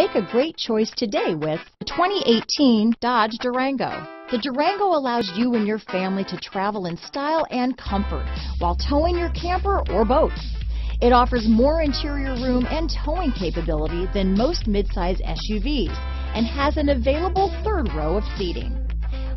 Make a great choice today with the 2018 Dodge Durango. The Durango allows you and your family to travel in style and comfort while towing your camper or boat. It offers more interior room and towing capability than most midsize SUVs and has an available third row of seating.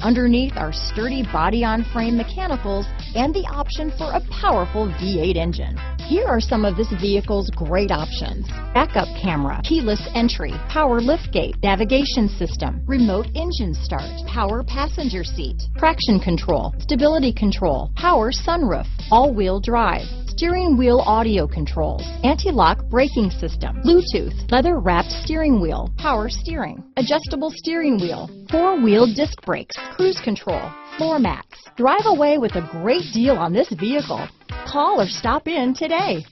Underneath are sturdy body-on-frame mechanicals and the option for a powerful V8 engine. Here are some of this vehicle's great options. Backup camera, keyless entry, power liftgate, navigation system, remote engine start, power passenger seat, traction control, stability control, power sunroof, all-wheel drive, steering wheel audio controls, anti-lock braking system, Bluetooth, leather wrapped steering wheel, power steering, adjustable steering wheel, four wheel disc brakes, cruise control, floor mats. Drive away with a great deal on this vehicle. Call or stop in today.